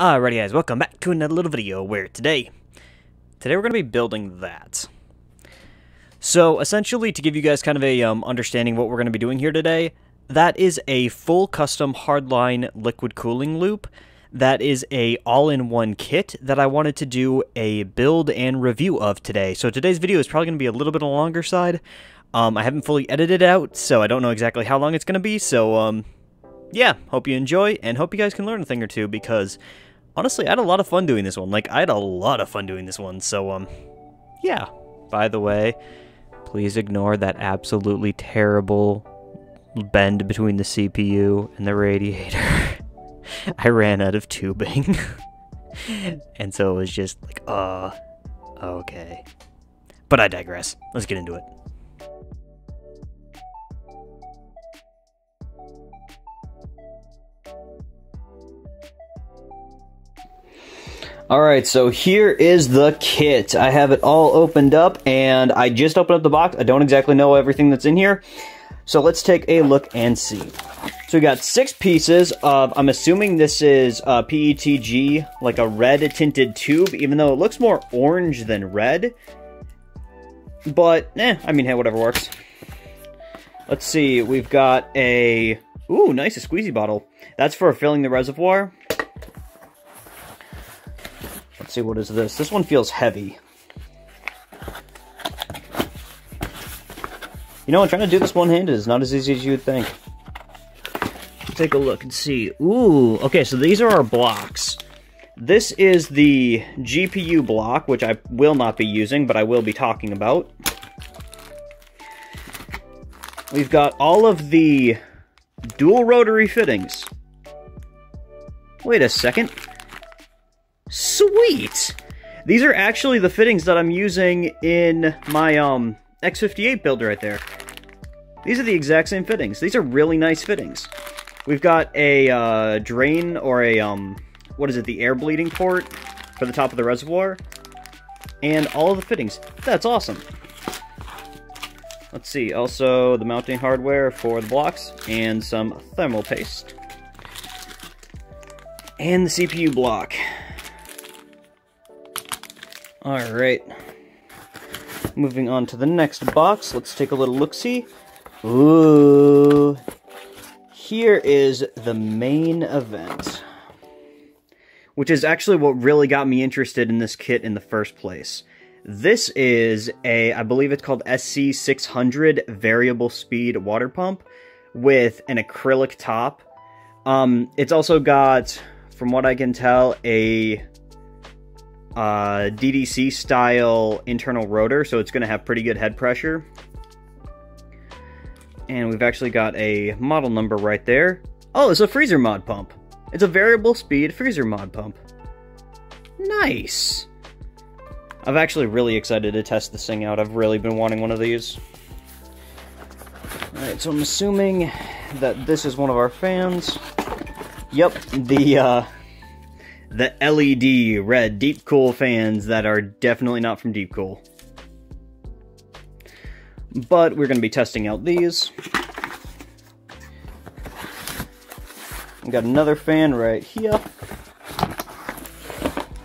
Alrighty guys, welcome back to another little video where today, today we're going to be building that. So essentially to give you guys kind of a um, understanding what we're going to be doing here today, that is a full custom hardline liquid cooling loop. That is a all-in-one kit that I wanted to do a build and review of today. So today's video is probably going to be a little bit on the longer side. Um, I haven't fully edited it out, so I don't know exactly how long it's going to be, so um, yeah, hope you enjoy, and hope you guys can learn a thing or two, because honestly, I had a lot of fun doing this one. Like, I had a lot of fun doing this one, so, um, yeah. By the way, please ignore that absolutely terrible bend between the CPU and the radiator. I ran out of tubing. and so it was just like, uh, okay. But I digress. Let's get into it. Alright, so here is the kit. I have it all opened up, and I just opened up the box. I don't exactly know everything that's in here. So let's take a look and see. So we got six pieces of, I'm assuming this is uh, PETG, like a red tinted tube, even though it looks more orange than red. But, eh, I mean, hey, whatever works. Let's see, we've got a, ooh, nice, a squeezy bottle. That's for filling the reservoir. Let's see, what is this? This one feels heavy. You know, trying to do this one-handed is not as easy as you would think. Take a look and see. Ooh, okay, so these are our blocks. This is the GPU block, which I will not be using, but I will be talking about. We've got all of the dual rotary fittings. Wait a second. Sweet! These are actually the fittings that I'm using in my um, X58 build right there. These are the exact same fittings. These are really nice fittings. We've got a uh, drain or a, um, what is it, the air bleeding port for the top of the reservoir. And all of the fittings. That's awesome. Let's see, also the mounting hardware for the blocks and some thermal paste. And the CPU block. Alright. Moving on to the next box, let's take a little look-see. Ooh. Here is the main event. Which is actually what really got me interested in this kit in the first place. This is a, I believe it's called SC600 variable speed water pump with an acrylic top. Um, it's also got, from what I can tell, a uh, DDC style internal rotor, so it's going to have pretty good head pressure. And we've actually got a model number right there. Oh, it's a Freezemod pump. It's a variable speed Freezemod pump. Nice! I'm actually really excited to test this thing out. I've really been wanting one of these. Alright, so I'm assuming that this is one of our fans. Yep, the, uh, the LED red Deepcool fans that are definitely not from Deepcool. But we're going to be testing out these. We got another fan right here.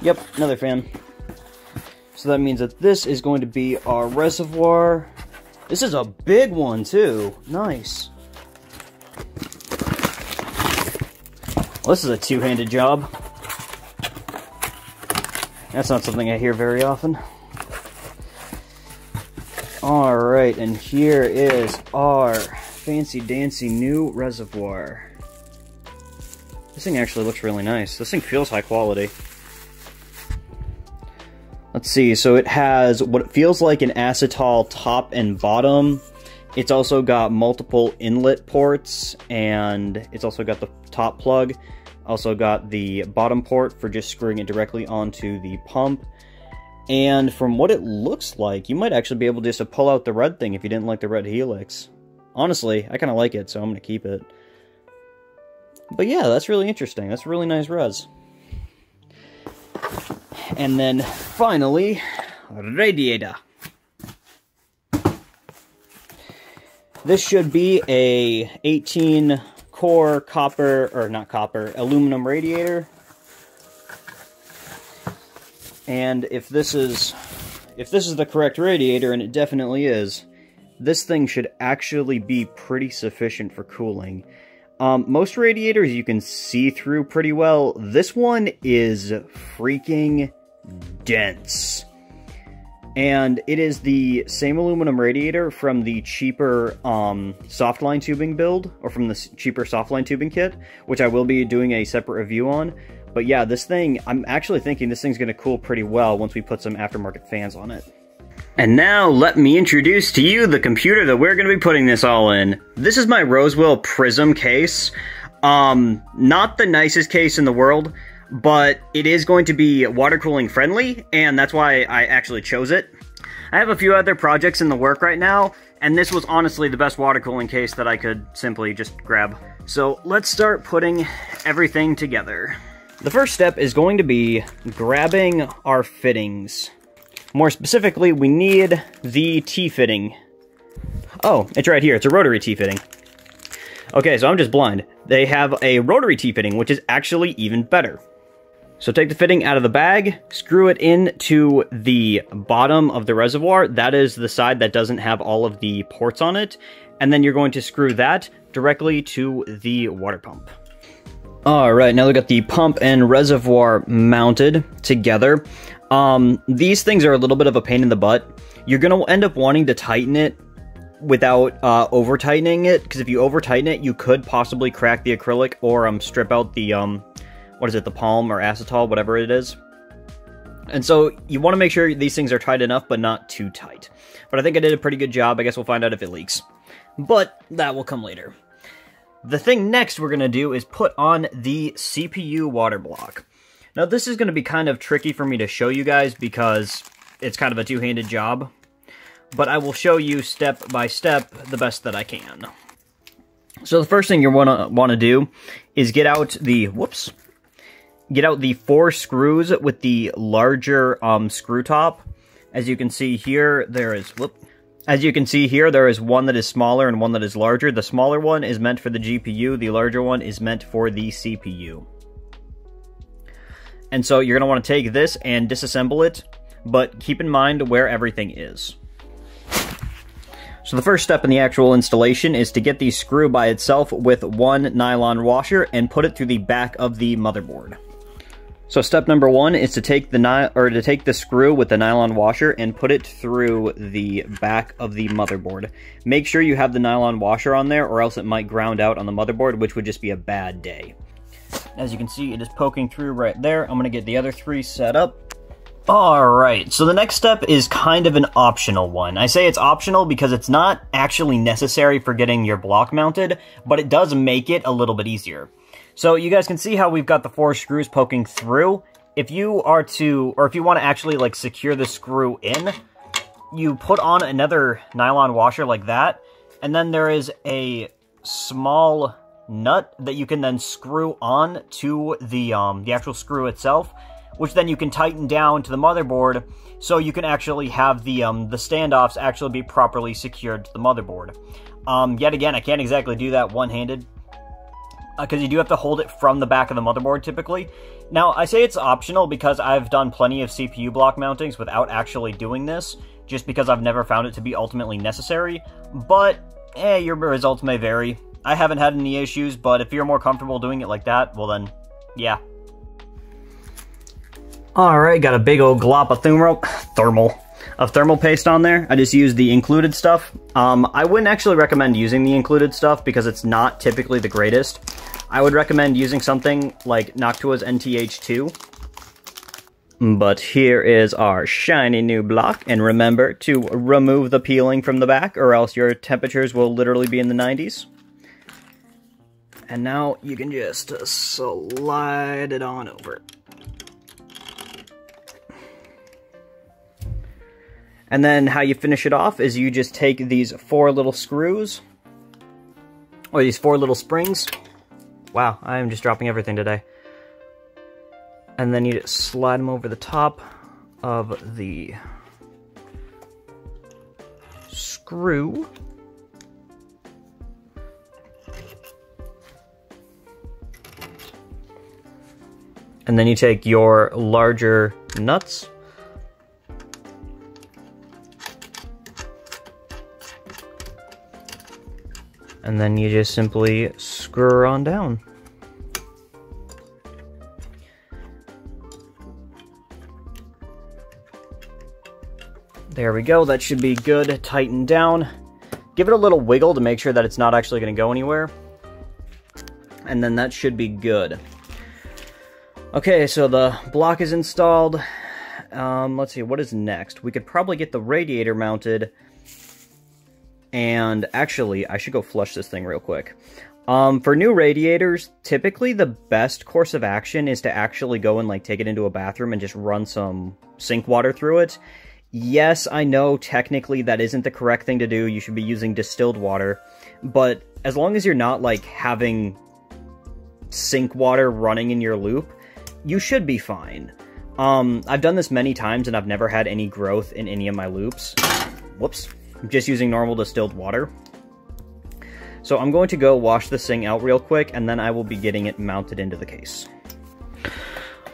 Yep, another fan. So that means that this is going to be our reservoir. This is a big one too. Nice. Well, this is a two-handed job. That's not something I hear very often. Alright, and here is our fancy dancy new reservoir. This thing actually looks really nice. This thing feels high quality. Let's see, so it has what feels like an acetal top and bottom. It's also got multiple inlet ports, and it's also got the top plug. Also got the bottom port for just screwing it directly onto the pump. And from what it looks like, you might actually be able to just pull out the red thing if you didn't like the red helix. Honestly, I kind of like it, so I'm going to keep it. But yeah, that's really interesting. That's really nice res. And then, finally, radiator. This should be a 18 core copper, or not copper, aluminum radiator. And if this is if this is the correct radiator, and it definitely is, this thing should actually be pretty sufficient for cooling. Um, most radiators you can see through pretty well. This one is freaking dense. And it is the same aluminum radiator from the cheaper um, softline tubing build, or from the cheaper softline tubing kit, which I will be doing a separate review on. But yeah, this thing, I'm actually thinking this thing's going to cool pretty well once we put some aftermarket fans on it. And now let me introduce to you the computer that we're going to be putting this all in. This is my Rosewill Prism case. Um, not the nicest case in the world, but it is going to be water cooling friendly, and that's why I actually chose it. I have a few other projects in the work right now, and this was honestly the best water cooling case that I could simply just grab. So let's start putting everything together. The first step is going to be grabbing our fittings. More specifically, we need the T-fitting. Oh, it's right here. It's a rotary T-fitting. Okay, so I'm just blind. They have a rotary T-fitting, which is actually even better. So take the fitting out of the bag, screw it into the bottom of the reservoir. That is the side that doesn't have all of the ports on it. And then you're going to screw that directly to the water pump. Alright, now we got the pump and reservoir mounted together. Um, these things are a little bit of a pain in the butt. You're going to end up wanting to tighten it without uh, over tightening it, because if you over tighten it, you could possibly crack the acrylic or um, strip out the, um, what is it, the POM or acetal, whatever it is. And so you want to make sure these things are tight enough, but not too tight. But I think I did a pretty good job. I guess we'll find out if it leaks. But that will come later. The thing next we're going to do is put on the CPU water block. Now this is going to be kind of tricky for me to show you guys because it's kind of a two-handed job, but I will show you step by step the best that I can. So the first thing you want to want to do is get out the whoops, get out the four screws with the larger um, screw top. As you can see here, there is whoop. As you can see here, there is one that is smaller and one that is larger. The smaller one is meant for the GPU. The larger one is meant for the CPU. And so you're going to want to take this and disassemble it, but keep in mind where everything is. So the first step in the actual installation is to get the screw by itself with one nylon washer and put it through the back of the motherboard. So step number one is to take the or to take the screw with the nylon washer and put it through the back of the motherboard. Make sure you have the nylon washer on there or else it might ground out on the motherboard, which would just be a bad day. As you can see, it is poking through right there. I'm to get the other three set up. Alright, so the next step is kind of an optional one. I say it's optional because it's not actually necessary for getting your block mounted, but it does make it a little bit easier. So you guys can see how we've got the four screws poking through. If you are to, or if you want to actually like secure the screw in, you put on another nylon washer like that, and then there is a small nut that you can then screw on to the, um, the actual screw itself, which then you can tighten down to the motherboard so you can actually have the, um, the standoffs actually be properly secured to the motherboard. Um, yet again, I can't exactly do that one-handed, because uh, you do have to hold it from the back of the motherboard typically. Now, I say it's optional because I've done plenty of CPU block mountings without actually doing this, just because I've never found it to be ultimately necessary, but eh, your results may vary. I haven't had any issues, but if you're more comfortable doing it like that, well then, yeah. Alright, got a big old glop of thermal, thermal, of thermal paste on there. I just used the included stuff. Um, I wouldn't actually recommend using the included stuff because it's not typically the greatest. I would recommend using something like Noctua's NT-H2. But here is our shiny new block, and remember to remove the peeling from the back or else your temperatures will literally be in the 90s. And now you can just slide it on over. And then how you finish it off is you just take these four little screws, or these four little springs. Wow, I am just dropping everything today. And then you slide them over the top of the screw. And then you take your larger nuts, And then you just simply screw her on down. There we go, that should be good, tightened down. Give it a little wiggle to make sure that it's not actually going to go anywhere. And then that should be good. Okay, so the block is installed. Um, let's see, what is next? We could probably get the radiator mounted. And actually, I should go flush this thing real quick. Um, for new radiators, typically the best course of action is to actually go and like take it into a bathroom and just run some sink water through it. Yes, I know technically that isn't the correct thing to do. You should be using distilled water. But as long as you're not like having sink water running in your loop, you should be fine. Um, I've done this many times and I've never had any growth in any of my loops. Whoops. I'm just using normal distilled water. So I'm going to go wash this thing out real quick and then I will be getting it mounted into the case.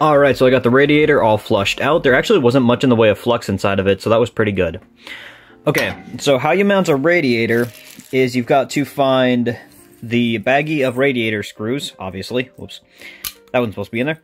Alright, so I got the radiator all flushed out. There actually wasn't much in the way of flux inside of it, so that was pretty good. Okay, so how you mount a radiator is you've got to find the baggie of radiator screws, obviously. Whoops. That wasn't supposed to be in there.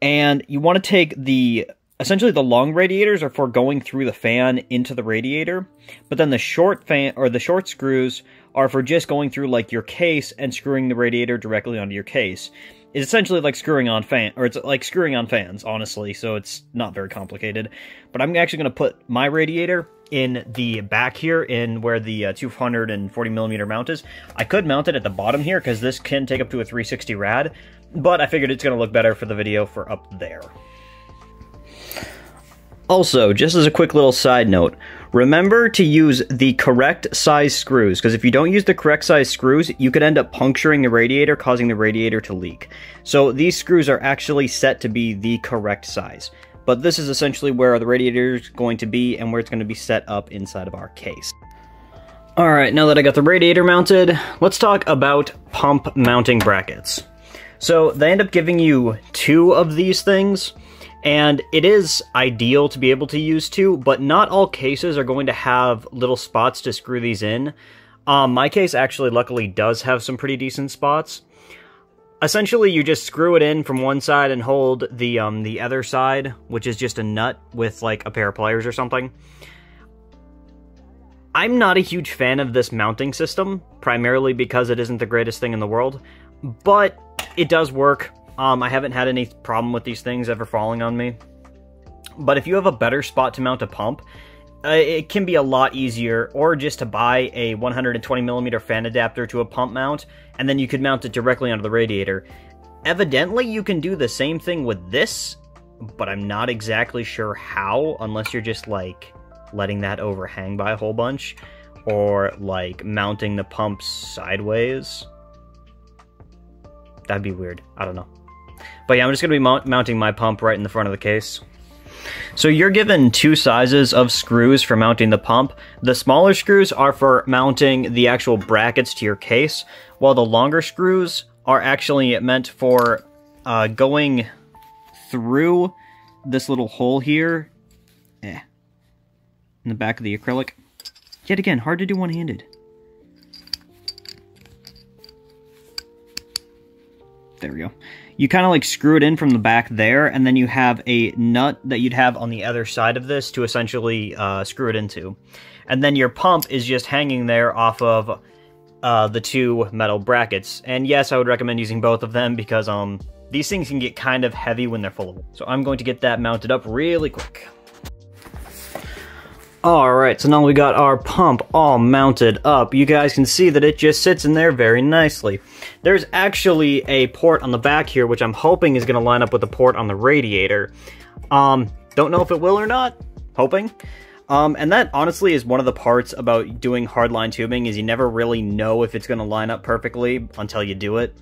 And you want to take the essentially the long radiators are for going through the fan into the radiator, but then the short fan or the short screws are for just going through like your case and screwing the radiator directly onto your case. It's essentially like screwing on fan, or it's like screwing on fans, honestly, so it's not very complicated. But I'm actually going to put my radiator in the back here, in where the uh, 240 millimeter mount is. I could mount it at the bottom here, because this can take up to a 360 rad, but I figured it's going to look better for the video for up there. Also, just as a quick little side note, remember to use the correct size screws, because if you don't use the correct size screws, you could end up puncturing the radiator, causing the radiator to leak. So these screws are actually set to be the correct size. But this is essentially where the radiator is going to be and where it's going to be set up inside of our case. Alright, now that I got the radiator mounted, let's talk about pump mounting brackets. So they end up giving you two of these things, and it is ideal to be able to use two, but not all cases are going to have little spots to screw these in. Um, my case actually luckily does have some pretty decent spots. Essentially, you just screw it in from one side and hold the um, the other side, which is just a nut with like a pair of pliers or something. I'm not a huge fan of this mounting system, primarily because it isn't the greatest thing in the world, but it does work. Um, I haven't had any problem with these things ever falling on me. But if you have a better spot to mount a pump, uh, it can be a lot easier, or just to buy a 120 millimeter fan adapter to a pump mount, and then you could mount it directly onto the radiator. Evidently, you can do the same thing with this, but I'm not exactly sure how, unless you're just like letting that overhang by a whole bunch, or like mounting the pump sideways. That'd be weird. I don't know. But yeah, I'm just going to be mount mounting my pump right in the front of the case. So you're given two sizes of screws for mounting the pump. The smaller screws are for mounting the actual brackets to your case, while the longer screws are actually meant for uh, going through this little hole here eh, in the back of the acrylic. Yet again, hard to do one-handed. There we go you kind of like screw it in from the back there, and then you have a nut that you'd have on the other side of this to essentially uh, screw it into. And then your pump is just hanging there off of uh, the two metal brackets. And yes, I would recommend using both of them because um these things can get kind of heavy when they're full So I'm going to get that mounted up really quick. Alright, so now we got our pump all mounted up. You guys can see that it just sits in there very nicely. There's actually a port on the back here, which I'm hoping is going to line up with the port on the radiator. Um, don't know if it will or not. Hoping. Um, and that honestly is one of the parts about doing hardline tubing is you never really know if it's going to line up perfectly until you do it.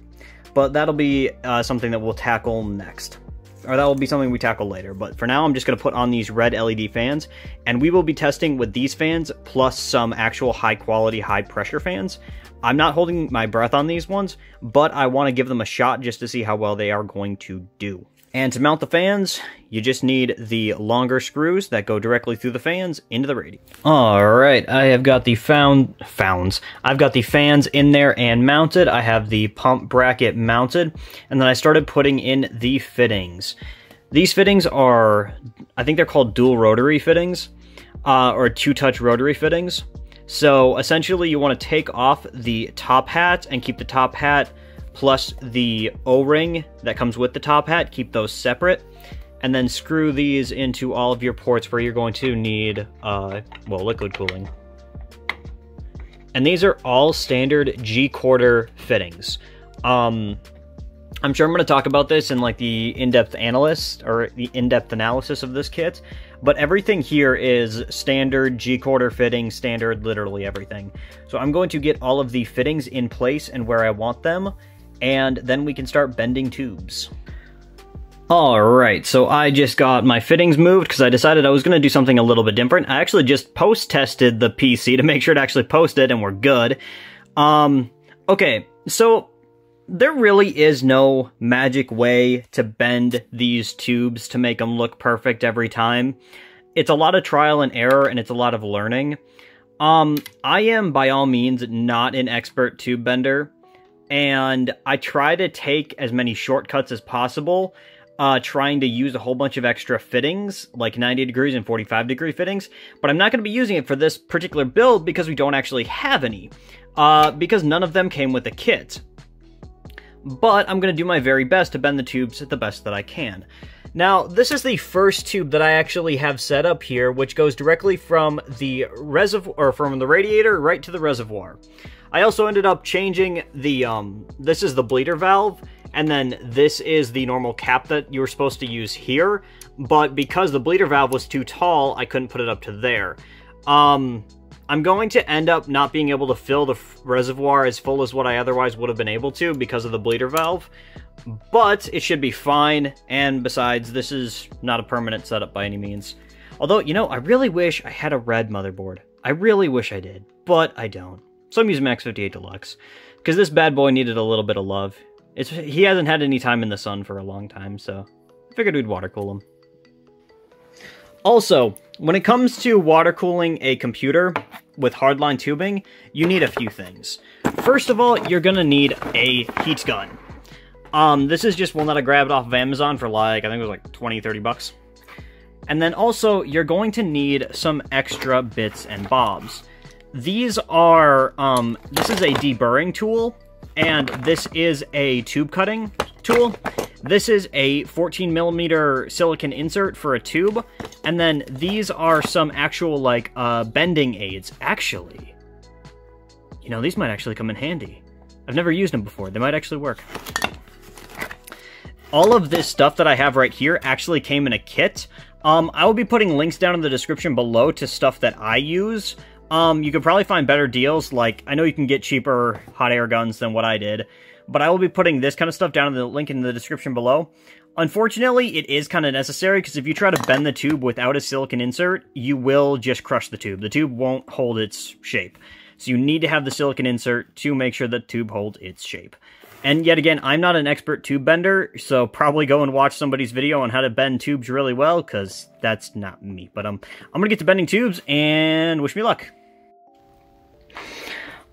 But that'll be uh, something that we'll tackle next or that will be something we tackle later. But for now, I'm just going to put on these red LED fans, and we will be testing with these fans plus some actual high quality, high pressure fans. I'm not holding my breath on these ones, but I want to give them a shot just to see how well they are going to do. And to mount the fans, you just need the longer screws that go directly through the fans into the radiator. Alright, I have got the found founds. I've got the fans in there and mounted. I have the pump bracket mounted. And then I started putting in the fittings. These fittings are, I think they're called dual rotary fittings, uh, or two-touch rotary fittings. So essentially you want to take off the top hat and keep the top hat plus the O-ring that comes with the top hat, keep those separate, and then screw these into all of your ports where you're going to need, uh, well, liquid cooling. And these are all standard G-quarter fittings. Um, I'm sure I'm going to talk about this in like the in-depth analyst or the in-depth analysis of this kit, but everything here is standard G-quarter fitting, standard literally everything. So I'm going to get all of the fittings in place and where I want them, and then we can start bending tubes. Alright, so I just got my fittings moved because I decided I was going to do something a little bit different. I actually just post-tested the PC to make sure it actually posted and we're good. Um, okay, so there really is no magic way to bend these tubes to make them look perfect every time. It's a lot of trial and error and it's a lot of learning. Um, I am by all means not an expert tube bender and I try to take as many shortcuts as possible, uh, trying to use a whole bunch of extra fittings, like 90 degrees and 45 degree fittings, but I'm not going to be using it for this particular build because we don't actually have any, uh, because none of them came with the kit. But I'm going to do my very best to bend the tubes the best that I can. Now, this is the first tube that I actually have set up here, which goes directly from the reservoir, from the radiator right to the reservoir. I also ended up changing the, um, this is the bleeder valve, and then this is the normal cap that you were supposed to use here, but because the bleeder valve was too tall, I couldn't put it up to there. Um, I'm going to end up not being able to fill the reservoir as full as what I otherwise would have been able to because of the bleeder valve, but it should be fine, and besides, this is not a permanent setup by any means. Although, you know, I really wish I had a red motherboard. I really wish I did, but I don't. So I'm using Max 58 Deluxe. Because this bad boy needed a little bit of love. It's He hasn't had any time in the sun for a long time, so I figured we'd water cool him. Also, when it comes to water cooling a computer with hardline tubing, you need a few things. First of all, you're gonna need a heat gun. Um, this is just one that I grabbed off of Amazon for like, I think it was like 20, 30 bucks. And then also, you're going to need some extra bits and bobs. These are, um, this is a deburring tool, and this is a tube cutting tool. This is a 14 millimeter silicon insert for a tube, and then these are some actual, like, uh, bending aids. Actually, you know, these might actually come in handy. I've never used them before. They might actually work. All of this stuff that I have right here actually came in a kit. Um, I will be putting links down in the description below to stuff that I use. Um, you could probably find better deals, like, I know you can get cheaper hot air guns than what I did, but I will be putting this kind of stuff down in the link in the description below. Unfortunately, it is kind of necessary, because if you try to bend the tube without a silicon insert, you will just crush the tube. The tube won't hold its shape. So you need to have the silicon insert to make sure the tube holds its shape. And yet again, I'm not an expert tube bender, so probably go and watch somebody's video on how to bend tubes really well, because that's not me. But um, I'm going to get to bending tubes, and wish me luck.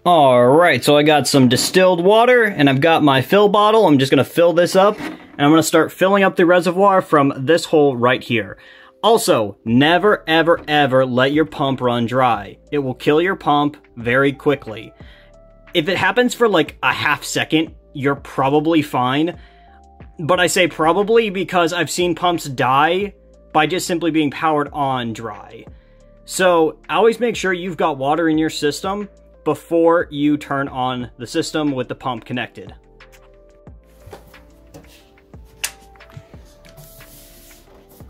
Alright, so I got some distilled water, and I've got my fill bottle. I'm just going to fill this up, and I'm going to start filling up the reservoir from this hole right here. Also, never, ever, ever let your pump run dry. It will kill your pump very quickly. If it happens for like a half second, you're probably fine. But I say probably because I've seen pumps die by just simply being powered on dry. So always make sure you've got water in your system before you turn on the system with the pump connected.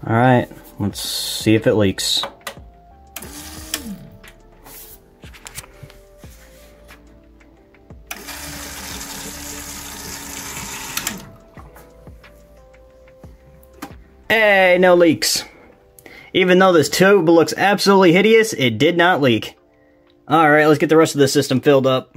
All right, let's see if it leaks. Hey, no leaks. Even though this tube looks absolutely hideous, it did not leak. Alright, let's get the rest of the system filled up.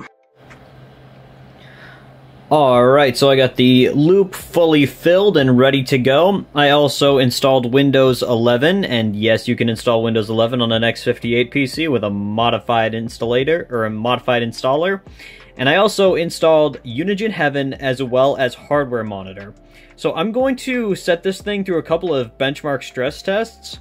Alright, so I got the loop fully filled and ready to go. I also installed Windows 11, and yes, you can install Windows 11 on an X58 PC with a modified installer, or a modified installer. And I also installed Unigine Heaven as well as Hardware Monitor. So I'm going to set this thing through a couple of benchmark stress tests,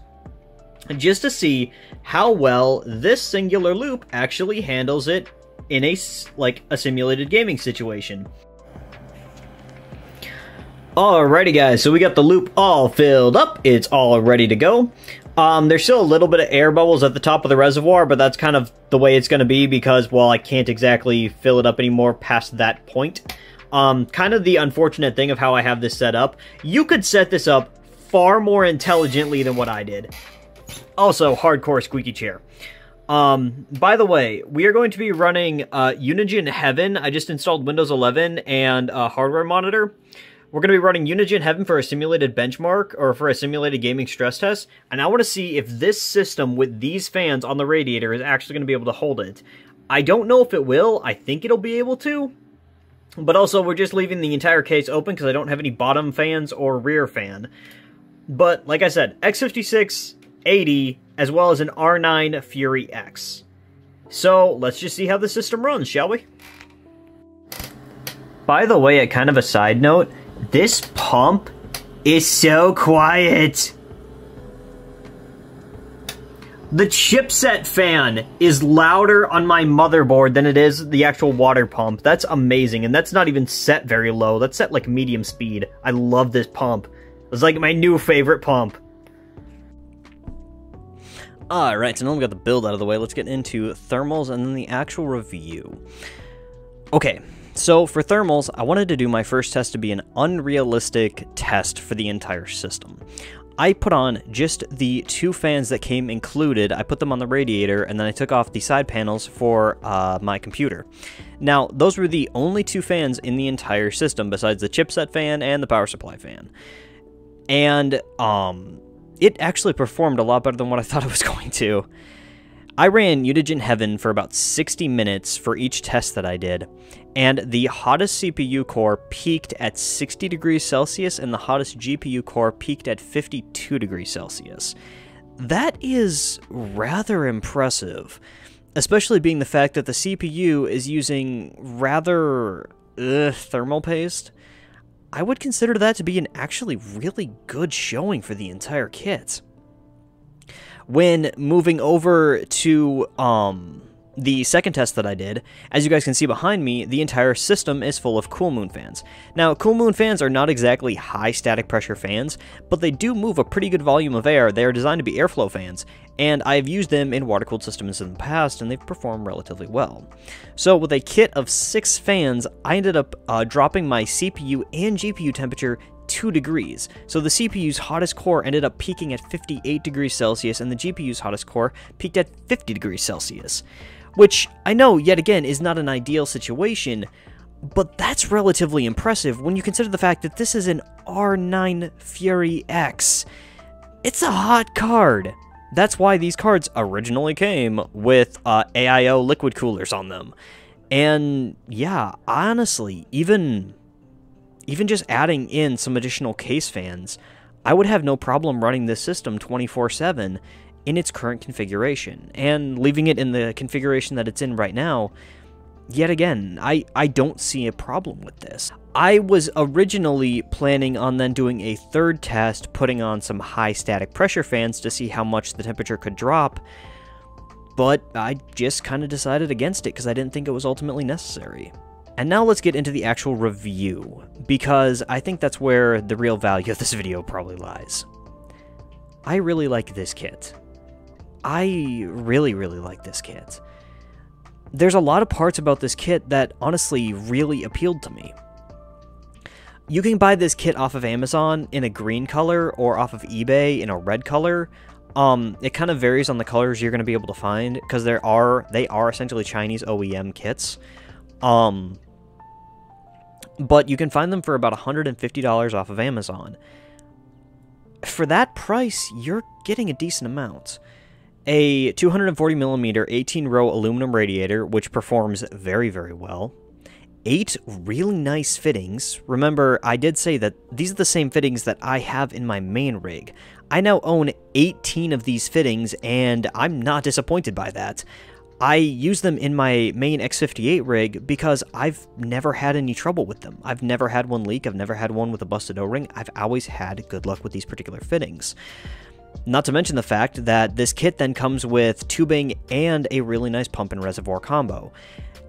just to see how well this singular loop actually handles it in a like a simulated gaming situation. Alrighty guys, so we got the loop all filled up. It's all ready to go. Um, there's still a little bit of air bubbles at the top of the reservoir, but that's kind of the way it's going to be because, well, I can't exactly fill it up anymore past that point. Um, kind of the unfortunate thing of how I have this set up. You could set this up far more intelligently than what I did. Also, hardcore squeaky chair. Um, by the way, we are going to be running uh, Unigine Heaven. I just installed Windows 11 and a hardware monitor. We're going to be running Unigine Heaven for a simulated benchmark or for a simulated gaming stress test, and I want to see if this system with these fans on the radiator is actually going to be able to hold it. I don't know if it will. I think it'll be able to. But also, we're just leaving the entire case open because I don't have any bottom fans or rear fan. But, like I said, X56, 80, as well as an R9 Fury X. So, let's just see how the system runs, shall we? By the way, a kind of a side note, this pump is so quiet. The chipset fan is louder on my motherboard than it is the actual water pump. That's amazing, and that's not even set very low. That's set like medium speed. I love this pump. It's like my new favorite pump. Alright, so now we got the build out of the way. Let's get into thermals and then the actual review. Okay, so for thermals, I wanted to do my first test to be an unrealistic test for the entire system. I put on just the two fans that came included, I put them on the radiator, and then I took off the side panels for uh, my computer. Now, those were the only two fans in the entire system besides the chipset fan and the power supply fan. And, um, it actually performed a lot better than what I thought it was going to. I ran Unigine Heaven for about 60 minutes for each test that I did, and the hottest CPU core peaked at 60 degrees Celsius and the hottest GPU core peaked at 52 degrees Celsius. That is rather impressive, especially being the fact that the CPU is using rather thermal paste. I would consider that to be an actually really good showing for the entire kit. When moving over to um, the second test that I did, as you guys can see behind me, the entire system is full of Cool Moon fans. Now, Cool Moon fans are not exactly high static pressure fans, but they do move a pretty good volume of air. They are designed to be airflow fans, and I've used them in water-cooled systems in the past, and they've performed relatively well. So with a kit of six fans, I ended up uh, dropping my CPU and GPU temperature 2 degrees. So the CPU's hottest core ended up peaking at 58 degrees Celsius, and the GPU's hottest core peaked at 50 degrees Celsius. Which I know, yet again, is not an ideal situation, but that's relatively impressive when you consider the fact that this is an R9 Fury X. It's a hot card. That's why these cards originally came with uh, AIO liquid coolers on them. And yeah, honestly, even even just adding in some additional case fans, I would have no problem running this system 24-7 in its current configuration, and leaving it in the configuration that it's in right now, yet again, I, I don't see a problem with this. I was originally planning on then doing a third test, putting on some high static pressure fans to see how much the temperature could drop, but I just kind of decided against it because I didn't think it was ultimately necessary. And now let's get into the actual review, because I think that's where the real value of this video probably lies. I really like this kit. I really, really like this kit. There's a lot of parts about this kit that honestly really appealed to me. You can buy this kit off of Amazon in a green color or off of eBay in a red color. Um, it kind of varies on the colors you're going to be able to find because there are they are essentially Chinese OEM kits. Um, but you can find them for about $150 off of Amazon. For that price, you're getting a decent amount. A 240 millimeter 18 row aluminum radiator, which performs very, very well. eight really nice fittings. Remember, I did say that these are the same fittings that I have in my main rig. I now own 18 of these fittings, and I'm not disappointed by that. I use them in my main X58 rig because I've never had any trouble with them. I've never had one leak, I've never had one with a busted O-ring, I've always had good luck with these particular fittings. Not to mention the fact that this kit then comes with tubing and a really nice pump and reservoir combo.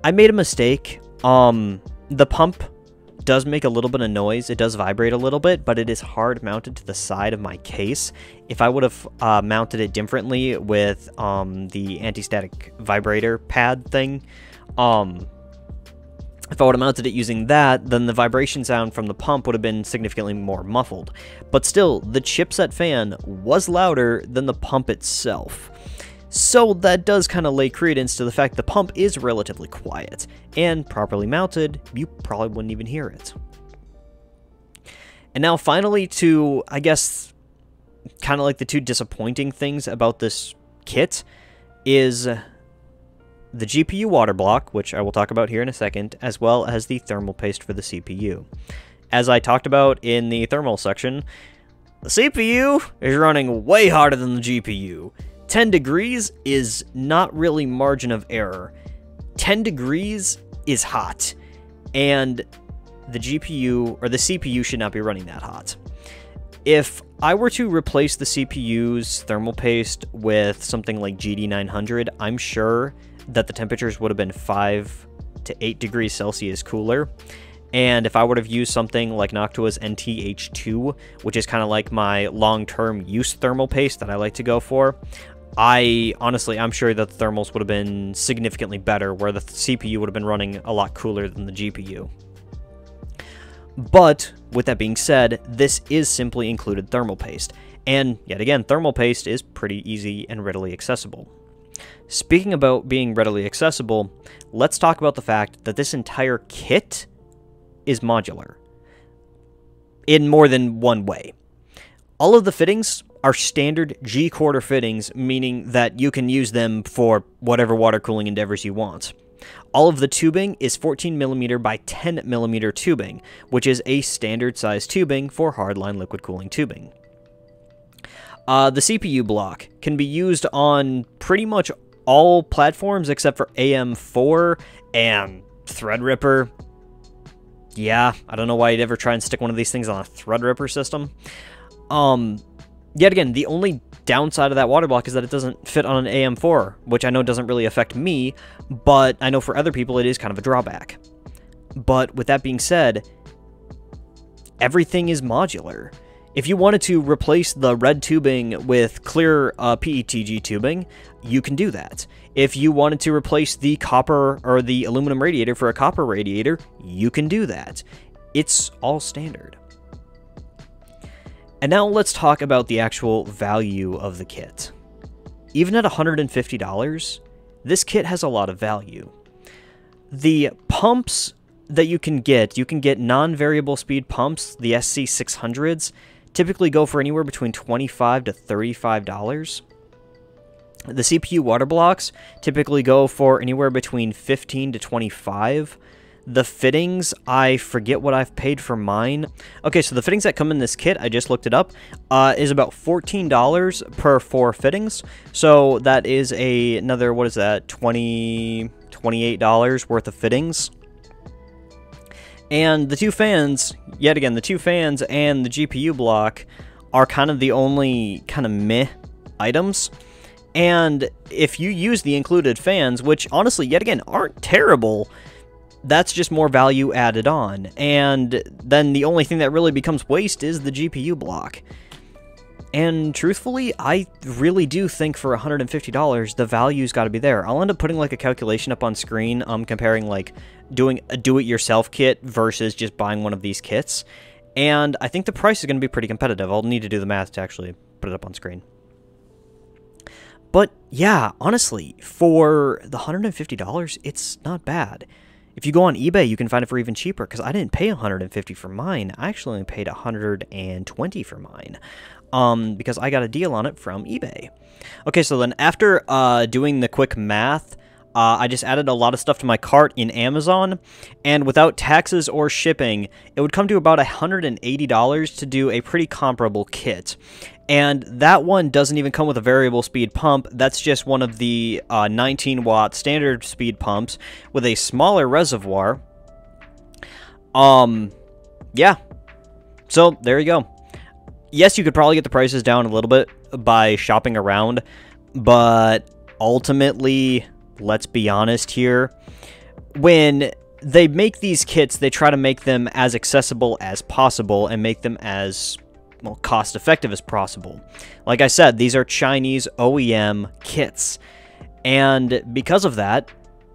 I made a mistake. Um, the pump does make a little bit of noise. It does vibrate a little bit, but it is hard mounted to the side of my case. If I would have uh, mounted it differently with um, the anti-static vibrator pad thing, um, if I would have mounted it using that, then the vibration sound from the pump would have been significantly more muffled. But still, the chipset fan was louder than the pump itself. So that does kind of lay credence to the fact the pump is relatively quiet, and properly mounted, you probably wouldn't even hear it. And now finally to, I guess, kind of like the two disappointing things about this kit is the GPU water block, which I will talk about here in a second, as well as the thermal paste for the CPU. As I talked about in the thermal section, the CPU is running way hotter than the GPU. 10 degrees is not really margin of error. 10 degrees is hot, and the GPU or the CPU should not be running that hot. If I were to replace the CPU's thermal paste with something like GD900, I'm sure that the temperatures would have been 5 to 8 degrees Celsius cooler. And if I would have used something like Noctua's NT-H2, which is kind of like my long-term use thermal paste that I like to go for, I honestly, I'm sure that the thermals would have been significantly better, where the CPU would have been running a lot cooler than the GPU. But with that being said, this is simply included thermal paste. And yet again, thermal paste is pretty easy and readily accessible. Speaking about being readily accessible, let's talk about the fact that this entire kit is modular in more than one way. All of the fittings are standard G quarter fittings, meaning that you can use them for whatever water cooling endeavors you want. All of the tubing is 14mm by 10mm tubing, which is a standard size tubing for hardline liquid cooling tubing. Uh, the CPU block can be used on pretty much all platforms except for AM4 and Threadripper. Yeah, I don't know why you'd ever try and stick one of these things on a Threadripper system. Um, yet again, the only downside of that water block is that it doesn't fit on an AM4, which I know doesn't really affect me, but I know for other people it is kind of a drawback. But with that being said, everything is modular. If you wanted to replace the red tubing with clear uh, PETG tubing, you can do that. If you wanted to replace the copper or the aluminum radiator for a copper radiator, you can do that. It's all standard. And now let's talk about the actual value of the kit. Even at $150, this kit has a lot of value. The pumps that you can get, you can get non-variable speed pumps, the SC600s, typically go for anywhere between 25 to $35. The CPU water blocks typically go for anywhere between 15 to 25 the fittings, I forget what I've paid for mine. Okay, so the fittings that come in this kit, I just looked it up, uh, is about $14 per four fittings. So that is a, another, what is that, 20 $28 worth of fittings. And the two fans, yet again, the two fans and the GPU block are kind of the only kind of meh items. And if you use the included fans, which honestly, yet again, aren't terrible, that's just more value added on. And then the only thing that really becomes waste is the GPU block. And truthfully, I really do think for $150, the value's got to be there. I'll end up putting like a calculation up on screen, um, comparing like doing a do-it-yourself kit versus just buying one of these kits. And I think the price is going to be pretty competitive. I'll need to do the math to actually put it up on screen. But yeah, honestly, for the $150, it's not bad. If you go on eBay, you can find it for even cheaper because I didn't pay 150 for mine. I actually only paid 120 for mine um, because I got a deal on it from eBay. Okay, so then after uh, doing the quick math, Uh, I just added a lot of stuff to my cart in Amazon, and without taxes or shipping, it would come to about $180 to do a pretty comparable kit. And that one doesn't even come with a variable speed pump. That's just one of the uh, 19 watt standard speed pumps with a smaller reservoir. Um, yeah. So there you go. Yes, you could probably get the prices down a little bit by shopping around, but ultimately, let's be honest here, when they make these kits, they try to make them as accessible as possible and make them as well, cost effective as possible. Like I said, these are Chinese OEM kits. And because of that,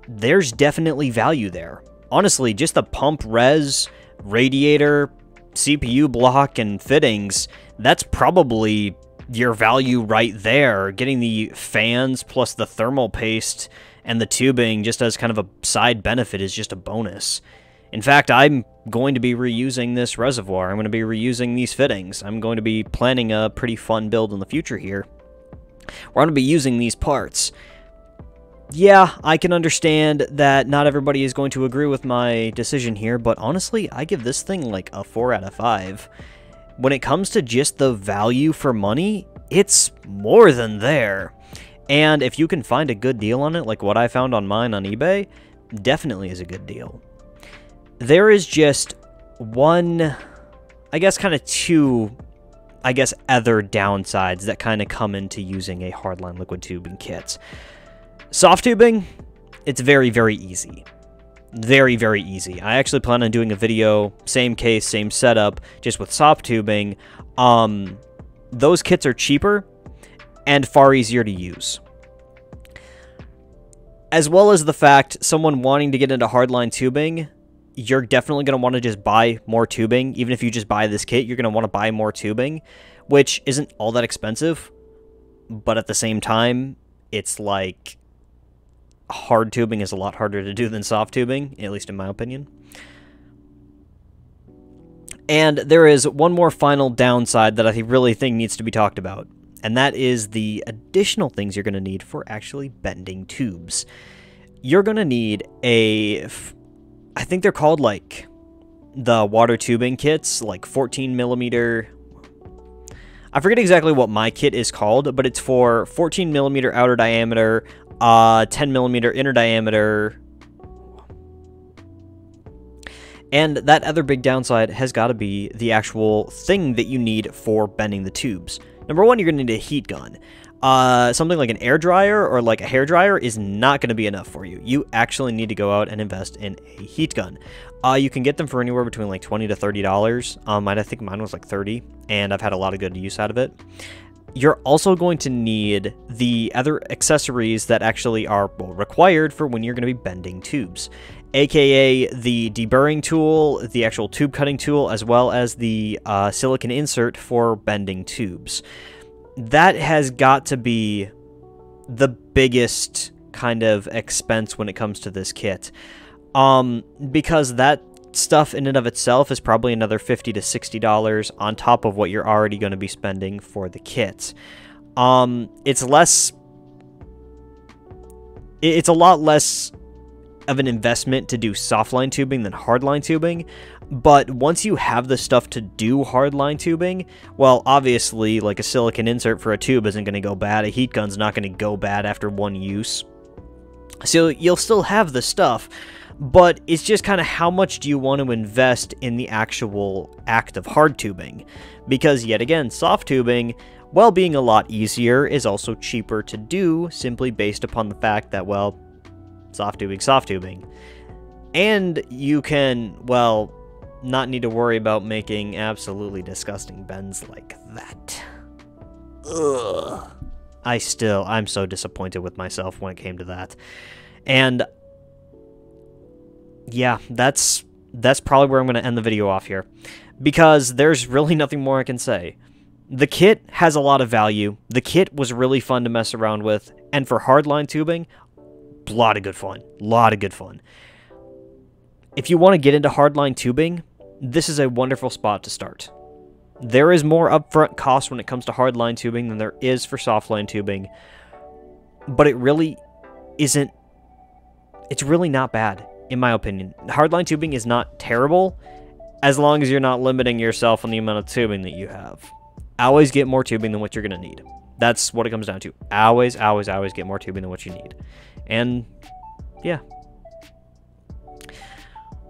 there's definitely value there. Honestly, just the pump res, radiator, CPU block, and fittings, that's probably your value right there. Getting the fans plus the thermal paste and the tubing just as kind of a side benefit is just a bonus. In fact, I'm going to be reusing this reservoir. I'm going to be reusing these fittings. I'm going to be planning a pretty fun build in the future here. We're going to be using these parts. Yeah, I can understand that not everybody is going to agree with my decision here, but honestly, I give this thing like a 4 out of 5. When it comes to just the value for money, it's more than there. And if you can find a good deal on it, like what I found on mine on eBay, definitely is a good deal. There is just one, I guess kind of two, I guess other downsides that kind of come into using a hardline liquid tubing kit. Soft tubing, it's very, very easy. Very, very easy. I actually plan on doing a video, same case, same setup, just with soft tubing. Um, those kits are cheaper, and far easier to use. As well as the fact someone wanting to get into hardline tubing, you're definitely going to want to just buy more tubing. Even if you just buy this kit, you're going to want to buy more tubing, which isn't all that expensive. But at the same time, it's like hard tubing is a lot harder to do than soft tubing, at least in my opinion. And there is one more final downside that I really think needs to be talked about and that is the additional things you're going to need for actually bending tubes. You're going to need a, I think they're called like the water tubing kits, like 14 millimeter. I forget exactly what my kit is called, but it's for 14 millimeter outer diameter, uh, 10 millimeter inner diameter. And that other big downside has got to be the actual thing that you need for bending the tubes. Number one, you're going to need a heat gun. Uh, something like an air dryer or like a hair dryer is not going to be enough for you. You actually need to go out and invest in a heat gun. Uh, you can get them for anywhere between like 20 to $30. Um, I think mine was like 30 and I've had a lot of good use out of it. You're also going to need the other accessories that actually are well, required for when you're going to be bending tubes aka the deburring tool, the actual tube cutting tool, as well as the uh, silicon insert for bending tubes. That has got to be the biggest kind of expense when it comes to this kit. Um, because that stuff in and of itself is probably another 50 to $60 on top of what you're already going to be spending for the kit. Um, it's less... It's a lot less of an investment to do softline tubing than hardline tubing, but once you have the stuff to do hardline tubing, well, obviously, like a silicon insert for a tube isn't going to go bad, a heat gun's not going to go bad after one use. So you'll still have the stuff, but it's just kind of how much do you want to invest in the actual act of hard tubing? Because yet again, soft tubing, while being a lot easier, is also cheaper to do simply based upon the fact that, well, soft tubing, soft tubing. And you can, well, not need to worry about making absolutely disgusting bends like that. Ugh. I still, I'm so disappointed with myself when it came to that. And yeah, that's that's probably where I'm going to end the video off here because there's really nothing more I can say. The kit has a lot of value. The kit was really fun to mess around with, and for hardline tubing, a lot of good fun. A lot of good fun. If you want to get into hardline tubing, this is a wonderful spot to start. There is more upfront cost when it comes to hardline tubing than there is for softline tubing, but it really isn't it's really not bad, in my opinion. Hardline tubing is not terrible, as long as you're not limiting yourself on the amount of tubing that you have. Always get more tubing than what you're going to need. That's what it comes down to. Always, always, always get more tubing than what you need. And, yeah.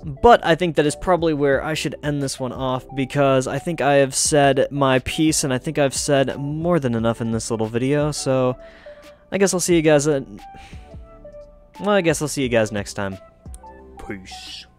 But I think that is probably where I should end this one off because I think I have said my piece and I think I've said more than enough in this little video. So I guess I'll see you guys. Well, I guess I'll see you guys next time. Cruz.